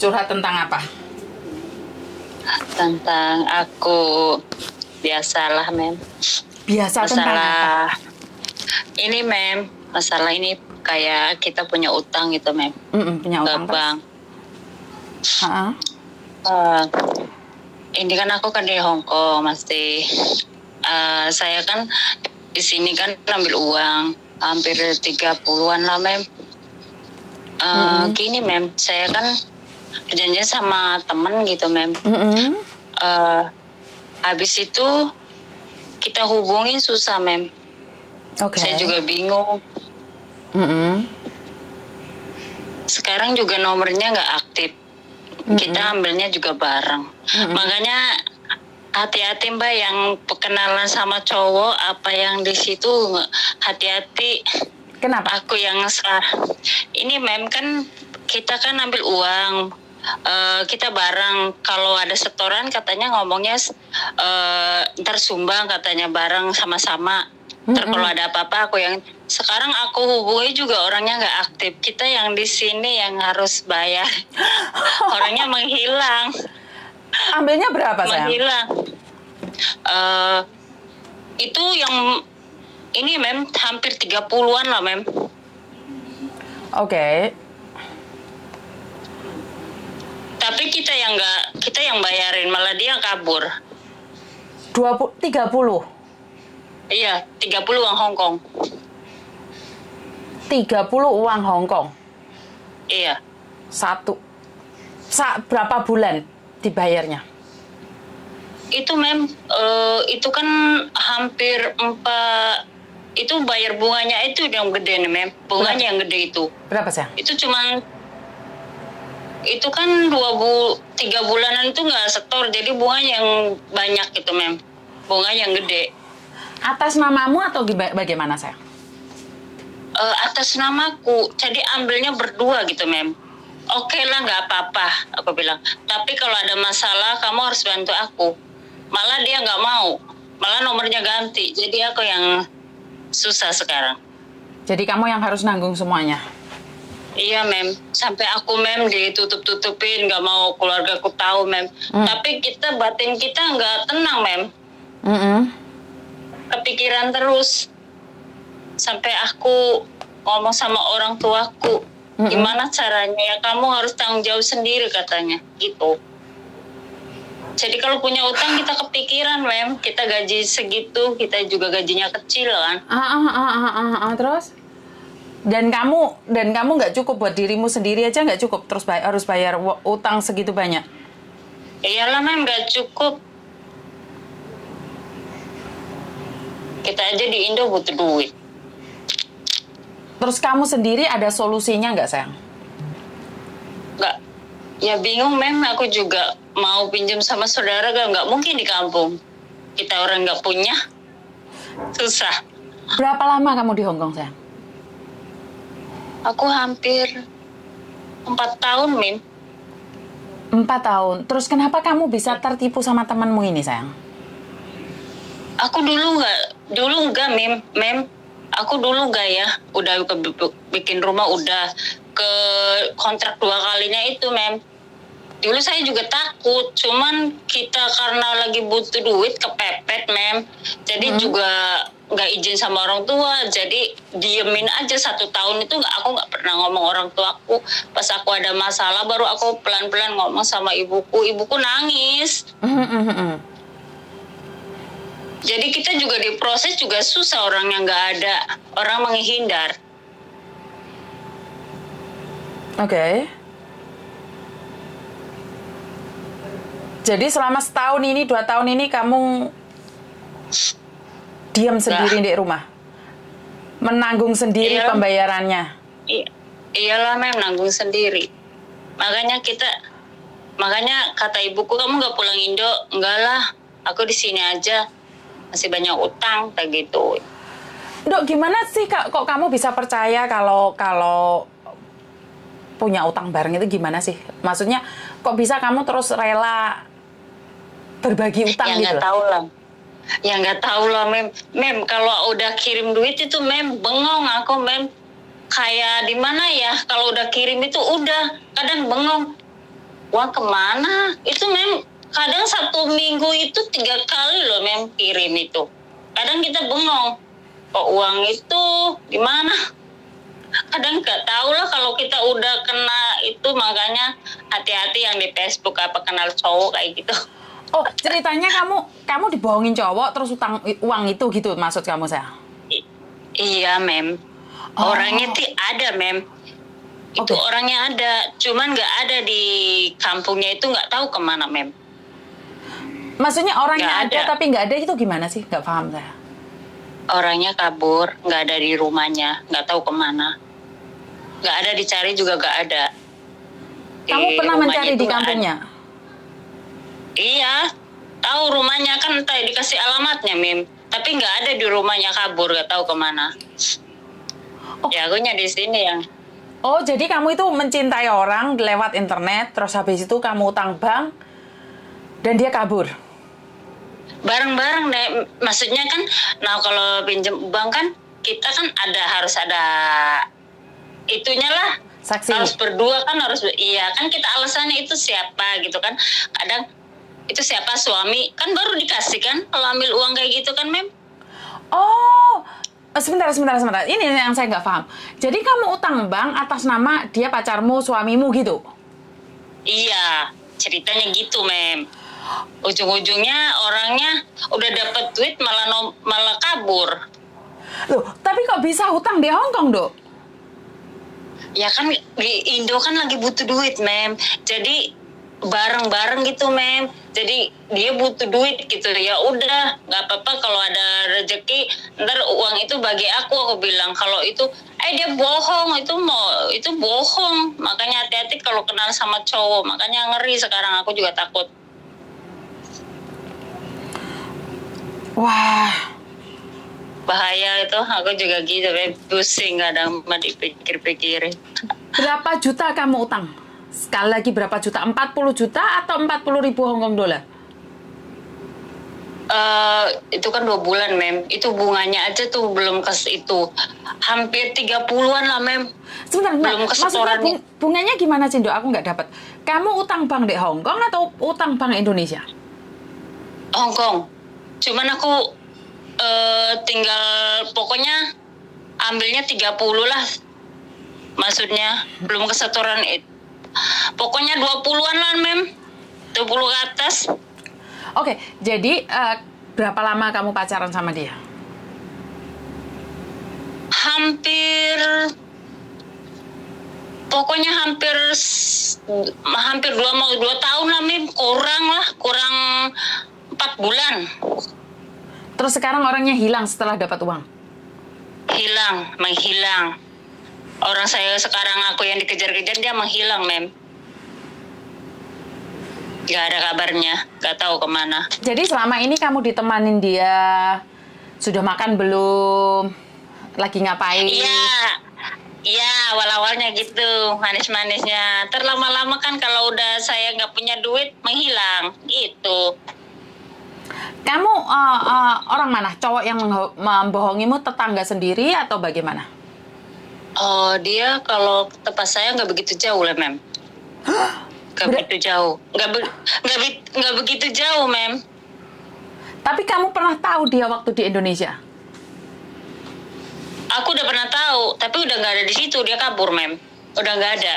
Curhat tentang apa? tentang aku biasalah mem Biasa tentang apa? masalah ini mem masalah ini kayak kita punya utang gitu mem Mm-mm, punya ke utang bank Ha-ha. Eh, ini kan aku kan di Hongkong masih Eh, saya kan di sini kan ambil uang hampir 30-an lah mem Eh, Mm-mm. gini mem saya kan perjanjian sama temen gitu mem Mm-mm. eh habis itu kita hubungin susah mem Oke. saya juga bingung Mm-mm. sekarang juga nomornya nggak aktif kita ambilnya juga bareng Mm-mm. makanya hati-hati mbak yang perkenalan sama cowok apa yang di situ hati-hati Kenapa? aku yang salah ini mem kan kita kan ambil uang Eh, kita bareng kalau ada setoran katanya ngomongnya eh, ntar sumbang katanya bareng sama-sama. Ntar kalau ada apa-apa aku yang sekarang aku hubungi juga orangnya nggak aktif. Kita yang di sini yang harus bayar. Orangnya menghilang. Ambilnya berapa sayang? menghilang. Eh, itu yang ini mem hampir 30-an lah mem. Oke. Tapi kita yang nggak kita yang bayarin malah dia kabur 20 30. iya 30 uang Hongkong 30 uang Hongkong. iya Satu. Sa berapa bulan dibayarnya? itu mem eh, itu kan hampir empat itu bayar bunganya itu yang gede nih mem bunganya yang gede itu Berapa sayang? itu cuman itu kan dua bu tiga bulanan itu nggak setor jadi bunganya yang banyak gitu mem. Bunga yang gede. Atas namamu atau bagaimana sayang? Eh, atas namaku. Jadi ambilnya berdua gitu mem. Oke lah nggak apa-apa aku bilang. Tapi kalau ada masalah kamu harus bantu aku. Malah dia nggak mau. Malah nomornya ganti. Jadi aku yang susah sekarang. Jadi kamu yang harus nanggung semuanya. Iya mem, sampai aku mem ditutup-tutupin, nggak mau keluargaku tahu mem. Hmm. Tapi kita batin kita nggak tenang mem, Mm-mm. kepikiran terus. Sampai aku ngomong sama orang tuaku, Mm-mm. gimana caranya ya kamu harus tanggung jawab sendiri katanya, gitu. Jadi kalau punya utang kita kepikiran mem, kita gaji segitu, kita juga gajinya kecil kan. Ah, ah, ah, ah, ah, ah, terus? Dan kamu dan kamu nggak cukup buat dirimu sendiri aja nggak cukup terus bay- harus bayar utang segitu banyak. Iyalah mem nggak cukup. Kita aja di Indo butuh duit. Terus kamu sendiri ada solusinya nggak sayang? Nggak. Ya bingung mem, aku juga mau pinjam sama saudara gak nggak mungkin di kampung. Kita orang nggak punya, susah. Berapa lama kamu di Hongkong sayang? Aku hampir empat tahun mem. Empat tahun. Terus kenapa kamu bisa tertipu sama temanmu ini sayang? Aku dulu nggak, dulu nggak mem, mem. Aku dulu nggak ya, udah ke- bikin rumah udah ke kontrak dua kalinya itu mem. Dulu saya juga takut, cuman kita karena lagi butuh duit kepepet mem. Jadi juga nggak izin sama orang tua, jadi diemin aja satu tahun itu nggak aku nggak pernah ngomong orang tuaku. Pas aku ada masalah baru aku pelan-pelan ngomong sama ibuku, ibuku nangis. Mhm, mhm, mhm. Jadi kita juga diproses juga susah orang yang nggak ada, orang menghindar. Oke. Jadi selama setahun ini, dua tahun ini kamu diam sendiri di rumah, menanggung sendiri Iya. pembayarannya. Iyalah mem nanggung sendiri. Makanya kita, makanya kata ibuku kamu nggak pulang Indo, enggak lah, aku di sini aja masih banyak utang kayak gitu. Dok, gimana sih kak? Kok kamu bisa percaya kalau kalau punya utang bareng itu gimana sih? Maksudnya kok bisa kamu terus rela berbagi utang Ya gitu? loh? tahu lah. Ya nggak tahu lah mem. Mem kalau udah kirim duit itu mem bengong aku mem. Kayak di mana ya kalau udah kirim itu udah kadang bengong. uang ke mana itu mem kadang satu minggu itu tiga kali loh mem kirim itu kadang kita bengong kok uang itu gimana kadang nggak tahu lah kalau kita udah kena itu makanya hati-hati yang di Facebook apa kenal cowok kayak gitu Oh, ceritanya kamu kamu dibohongin cowok terus utang uang itu gitu maksud kamu saya? I- iya mem Oh. orangnya tuh ada mem itu Oke. orangnya ada cuman nggak ada di kampungnya itu nggak tahu ke mana mem Maksudnya orangnya ada. ada. tapi nggak ada itu gimana sih? Nggak paham saya. orangnya kabur nggak ada di rumahnya nggak tahu ke mana nggak ada dicari juga nggak ada Di Kamu pernah rumahnya mencari itu di kampungnya? ada. Iya. Tahu rumahnya kan entah dikasih alamatnya mim. Tapi nggak ada di rumahnya kabur nggak tahu ke mana. Oh. ya aku di sini yang Oh, jadi kamu itu mencintai orang lewat internet, terus habis itu kamu utang bank, dan dia kabur. bareng-bareng deh maksudnya kan nah kalau pinjam bank kan kita kan ada harus ada itunya lah. Saksi. harus berdua kan harus iya kan kita alasannya itu siapa gitu kan. Kadang itu siapa suami kan baru dikasih kan kalau ambil uang kayak gitu kan mem Oh, sebentar, sebentar, sebentar. Ini yang saya nggak paham. Jadi kamu utang bank atas nama dia pacarmu, suamimu gitu? iya ceritanya gitu mem ujung-ujungnya orangnya udah dapat duit malah nom- malah kabur Loh, tapi kok bisa hutang di Hong Kong, Dok? ya kan di Indo kan lagi butuh duit mem jadi bareng-bareng gitu mem jadi dia butuh duit gitu. Ya udah nggak apa-apa kalau ada rezeki ntar uang itu bagi aku. Aku bilang kalau itu eh dia bohong. Itu mau itu bohong. Makanya hati-hati kalau kenal sama cowok. Makanya ngeri sekarang. Aku juga takut. Wah, bahaya itu. Aku juga gitu pusing kadang dipikir-pikirin. Berapa juta kamu utang? Sekali lagi berapa juta? 40 juta atau 40 ribu Hong Kong dolar? Eh, itu kan dua bulan mem itu bunganya aja tuh belum kes itu hampir 30-an lah mem Sebentar. Belum Maksudnya kesetoran bung- bunganya gimana, Cindo? Aku nggak dapat. Kamu utang bank di Hong Kong atau utang bank Indonesia? Hong Kong cuman aku eh, tinggal pokoknya ambilnya 30 lah maksudnya belum kesetoran itu pokoknya 20-an lah mem 20 ke atas Oke, jadi eh, berapa lama kamu pacaran sama dia? hampir pokoknya hampir hampir dua mau dua tahun lah Mim. kurang lah kurang empat bulan Terus sekarang orangnya hilang setelah dapat uang. hilang menghilang orang saya sekarang aku yang dikejar-kejar dia menghilang mem nggak ada kabarnya nggak tahu ke mana Jadi selama ini kamu ditemanin dia, sudah makan belum? Lagi ngapain? Iya, iya awal-awalnya gitu manis-manisnya. Terlama-lama kan kalau udah saya nggak punya duit menghilang gitu. Kamu eh, eh, orang mana? Cowok yang membohongimu tetangga sendiri atau bagaimana? Oh dia kalau tempat saya nggak begitu jauh lah mem. Nggak begitu jauh, nggak be- nggak begitu jauh mem. Tapi kamu pernah tahu dia waktu di Indonesia? Aku udah pernah tahu, tapi udah nggak ada di situ dia kabur mem. Udah nggak ada.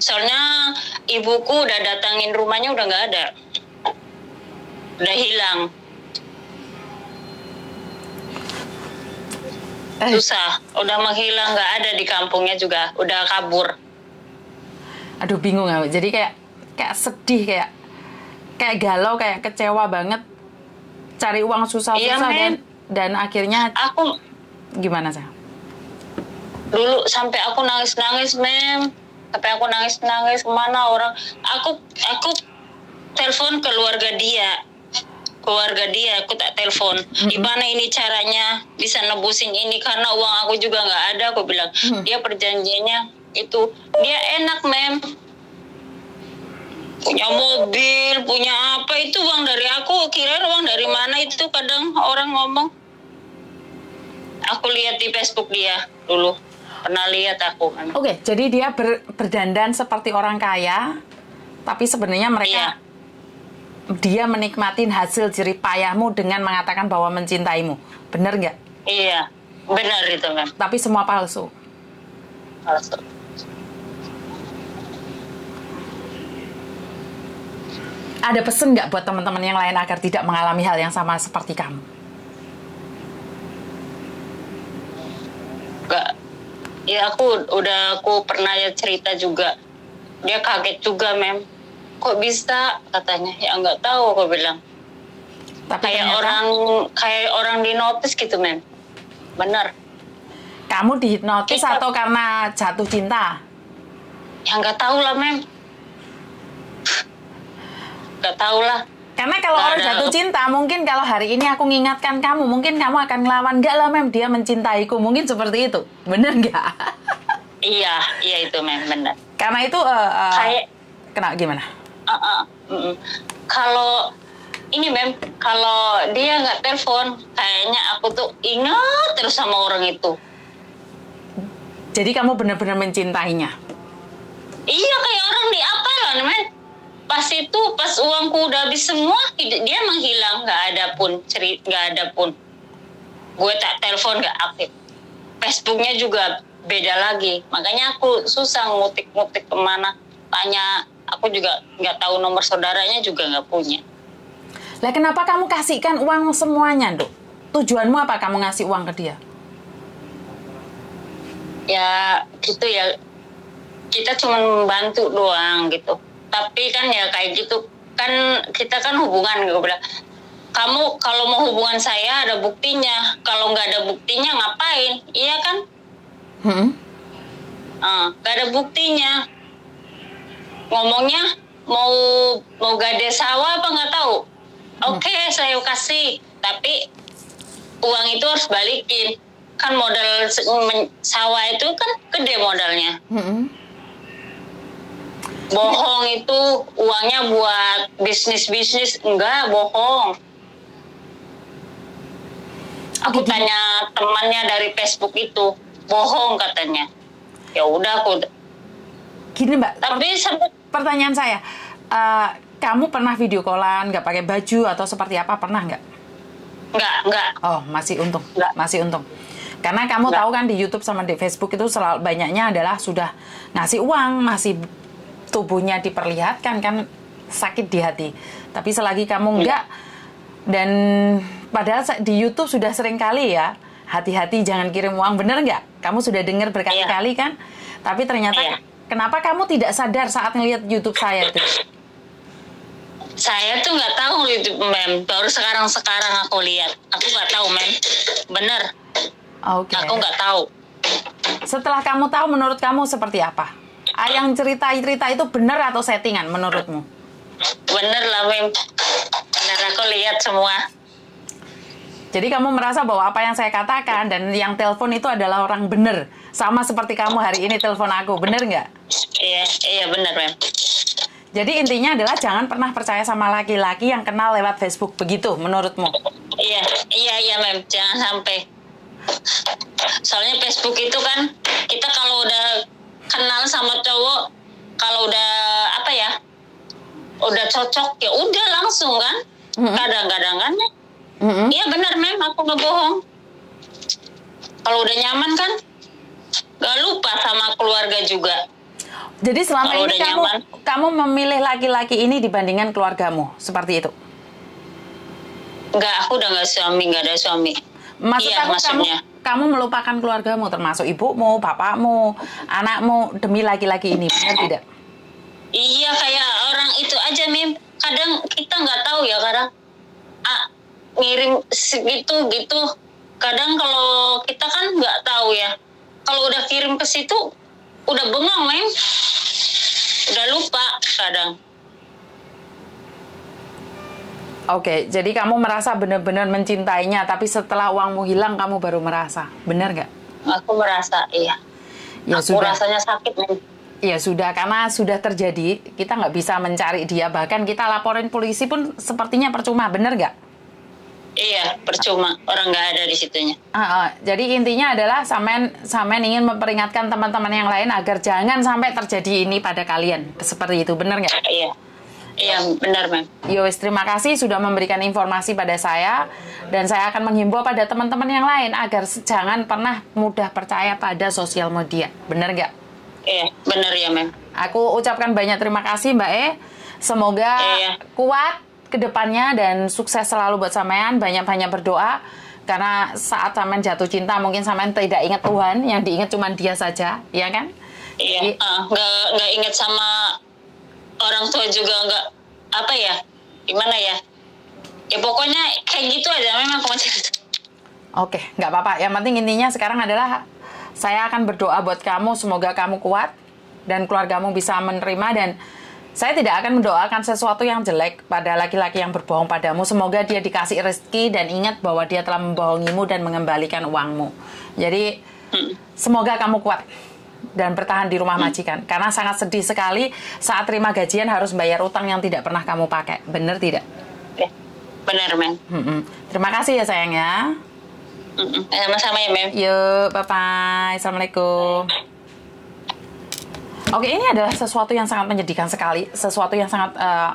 Soalnya ibuku udah datangin rumahnya udah nggak ada. Udah hilang. Susah udah menghilang nggak ada di kampungnya juga udah kabur aduh bingung aku. Jadi kayak kayak sedih kayak kayak galau kayak kecewa banget. Cari uang susah-susah Iya, dan Men. dan akhirnya aku gimana sih? dulu sampai aku nangis nangis mem sampai aku nangis nangis ke mana orang aku aku telepon keluarga dia keluarga dia aku tak telepon. Gimana ini caranya? Bisa nebusin ini karena uang aku juga nggak ada aku bilang. Dia perjanjiannya itu dia enak mem. Punya mobil punya apa itu uang dari aku. Kira uang dari mana itu kadang orang ngomong. Aku lihat di Facebook dia dulu. Pernah lihat aku Oke, jadi dia ber- berdandan seperti orang kaya, Tapi sebenarnya mereka Iya. Dia menikmatin hasil jerih payahmu dengan mengatakan bahwa mencintaimu. Bener nggak? Iya, benar itu mem. Tapi semua palsu. Palsu. Ada pesan nggak buat teman-teman yang lain agar tidak mengalami hal yang sama seperti kamu? Gak. Ya aku udah aku pernah ya cerita juga. Dia kaget juga mem. Kok bisa katanya? Ya nggak tahu aku bilang. Tapi Kayak ternyata orang kayak orang di notice gitu mem. Bener. kamu dihipnotis Kita- atau karena jatuh cinta? Ya nggak tahu lah mem. Nggak tahu lah. Karena kalau orang jatuh cinta, mungkin kalau hari ini aku mengingatkan kamu, mungkin kamu akan ngelawan. Enggak lah, Mem, dia mencintaiku. Mungkin seperti itu. Bener nggak? Iya, iya itu mem bener. Karena itu, eh, eh, Kayak kena gimana? Uh, uh. Kalau ini mem, kalau dia nggak telepon, kayaknya aku tuh ingat terus sama orang itu. Jadi kamu benar-benar mencintainya. Iya kayak orang di apa lah men. Pas itu pas uangku udah habis semua, dia menghilang, nggak ada pun ceri, nggak ada pun. Gue tak telepon nggak aktif. Facebooknya juga beda lagi, makanya aku susah ngutik-ngutik ke mana. Tanya, aku juga nggak tahu nomor saudaranya juga nggak punya. Lah kenapa kamu kasihkan uang semuanya, Dok? Tujuanmu apa kamu ngasih uang ke dia? ya gitu ya kita cuma membantu doang gitu tapi kan ya kayak gitu kan kita kan hubungan gue bilang kamu kalau mau hubungan saya ada buktinya kalau nggak ada buktinya ngapain iya kan Hmm? Nggak ada buktinya ngomongnya mau mau gade sawah apa nggak tahu? Oke saya kasih. Tapi uang itu harus balikin. Kan modal sawah itu kan gede modalnya. Hmm? bohong itu uangnya buat bisnis bisnis enggak bohong. Aku gini. tanya temannya dari Facebook itu. Bohong katanya. Ya udah aku Gini, Mbak. tapi Pertanyaan saya, eh, kamu pernah video callan nggak pakai baju atau seperti apa? Pernah nggak? enggak enggak Oh, masih untung. Nggak. Masih untung. Karena kamu Nggak. tahu kan di YouTube sama di Facebook itu selalu banyaknya adalah sudah ngasih uang, masih tubuhnya diperlihatkan kan sakit di hati. Tapi selagi kamu enggak dan padahal di YouTube sudah sering kali ya hati-hati jangan kirim uang bener nggak? Kamu sudah dengar berkali-kali kan? Tapi ternyata Iya. Kenapa kamu tidak sadar saat ngelihat YouTube saya itu? saya tuh nggak tahu itu mem baru sekarang sekarang aku lihat aku nggak tahu mem bener Oke. aku nggak tahu Setelah kamu tahu menurut kamu seperti apa? Ah, yang cerita-cerita itu benar atau settingan menurutmu? bener lah mem bener aku lihat semua Jadi kamu merasa bahwa apa yang saya katakan dan yang telepon itu adalah orang benar. Sama seperti kamu hari ini telepon aku, benar nggak? iya iya bener mem Jadi intinya adalah jangan pernah percaya sama laki-laki yang kenal lewat Facebook, begitu menurutmu? Iya, iya, iya, mem. Jangan sampai. Soalnya Facebook itu kan kita kalau udah kenal sama cowok, kalau udah apa ya, udah cocok ya udah langsung kan. Kadang-kadang kan, Mm-mm. iya benar mem, aku nggak bohong. Kalau udah nyaman kan, gak lupa sama keluarga juga. Jadi selama Kalau ini udah kamu nyaman. kamu memilih laki-laki ini dibandingkan keluargamu, seperti itu. Nggak, aku udah nggak suami, nggak ada suami. Maksud iya, aku kamu kamu melupakan keluargamu termasuk ibumu, bapakmu, anakmu demi laki-laki ini, benar tidak? Iya kayak orang itu aja mim. Kadang kita nggak tahu ya kadang ah, ngirim segitu gitu. Kadang kalau kita kan nggak tahu ya. Kalau udah kirim ke situ udah bengong mim. Udah lupa kadang. Oke, jadi kamu merasa benar-benar mencintainya, tapi setelah uangmu hilang kamu baru merasa, benar nggak? Aku merasa iya. Ya aku sudah, rasanya sakit mim. ya sudah, karena sudah terjadi, kita nggak bisa mencari dia, bahkan kita laporin polisi pun sepertinya percuma, benar nggak? Iya, percuma orang nggak ada di situnya. Uh, uh, jadi intinya adalah samen samen ingin memperingatkan teman-teman yang lain agar jangan sampai terjadi ini pada kalian seperti itu, benar nggak? Iya, iya benar mem. Yowes, terima kasih sudah memberikan informasi pada saya dan saya akan menghimbau pada teman-teman yang lain agar jangan pernah mudah percaya pada sosial media, benar nggak? Iya, benar ya mem. Aku ucapkan banyak terima kasih Mbak E. Semoga Iya. kuat ke depannya dan sukses selalu buat sampean. Banyak-banyak berdoa karena saat sampean jatuh cinta mungkin sampean tidak ingat Tuhan, yang diingat cuma dia saja, ya kan? Iya, Jadi, ah, nggak nggak inget sama orang tua juga nggak apa ya, gimana ya? Ya pokoknya kayak gitu aja memang cerita. Oke, nggak apa-apa. Yang penting intinya sekarang adalah saya akan berdoa buat kamu, semoga kamu kuat dan keluargamu bisa menerima dan saya tidak akan mendoakan sesuatu yang jelek pada laki-laki yang berbohong padamu. Semoga dia dikasih rezeki dan ingat bahwa dia telah membohongimu dan mengembalikan uangmu. Jadi semoga kamu kuat dan bertahan di rumah majikan. Karena sangat sedih sekali saat terima gajian harus bayar utang yang tidak pernah kamu pakai. Bener tidak? Benar mem. Mm-mm. Terima kasih ya sayang ya. Mm-mm. Sama-sama ya mem. Yuk, bye-bye. Assalamualaikum. Oke, ini adalah sesuatu yang sangat menyedihkan sekali. Sesuatu yang sangat, eh,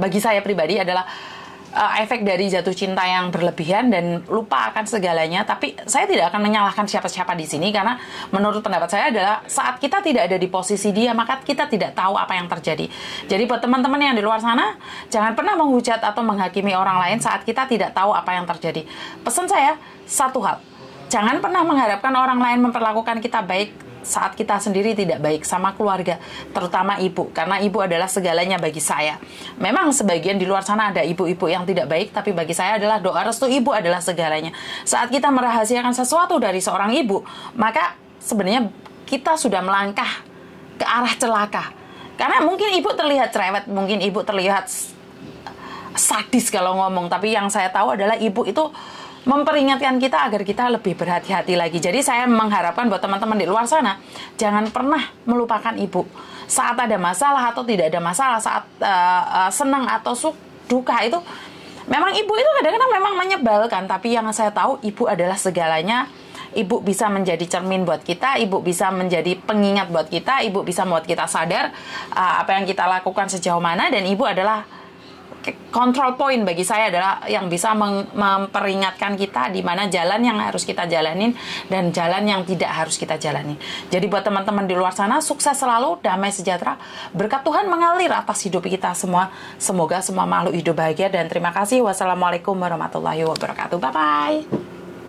bagi saya pribadi adalah eh, efek dari jatuh cinta yang berlebihan dan lupa akan segalanya. Tapi saya tidak akan menyalahkan siapa-siapa di sini karena menurut pendapat saya adalah saat kita tidak ada di posisi dia, maka kita tidak tahu apa yang terjadi. Jadi buat teman-teman yang di luar sana, jangan pernah menghujat atau menghakimi orang lain saat kita tidak tahu apa yang terjadi. Pesan saya, satu hal, jangan pernah mengharapkan orang lain memperlakukan kita baik saat kita sendiri tidak baik sama keluarga, terutama ibu, karena ibu adalah segalanya bagi saya. Memang sebagian di luar sana ada ibu-ibu yang tidak baik, tapi bagi saya adalah doa restu ibu adalah segalanya. Saat kita merahasiakan sesuatu dari seorang ibu, maka sebenarnya kita sudah melangkah ke arah celaka. Karena mungkin ibu terlihat cerewet, mungkin ibu terlihat sadis kalau ngomong, tapi yang saya tahu adalah ibu itu memperingatkan kita agar kita lebih berhati-hati lagi. Jadi saya mengharapkan buat teman-teman di luar sana jangan pernah melupakan ibu. Saat ada masalah atau tidak ada masalah, saat uh, uh, senang atau su duka itu memang ibu itu kadang-kadang memang menyebalkan, tapi yang saya tahu ibu adalah segalanya. Ibu bisa menjadi cermin buat kita, ibu bisa menjadi pengingat buat kita, ibu bisa membuat kita sadar uh, apa yang kita lakukan sejauh mana dan ibu adalah control point bagi saya adalah yang bisa memperingatkan kita di mana jalan yang harus kita jalanin dan jalan yang tidak harus kita jalani. Jadi buat teman-teman di luar sana sukses selalu, damai sejahtera, berkat Tuhan mengalir atas hidup kita semua. Semoga semua makhluk hidup bahagia dan terima kasih. Wassalamualaikum warahmatullahi wabarakatuh. Bye bye.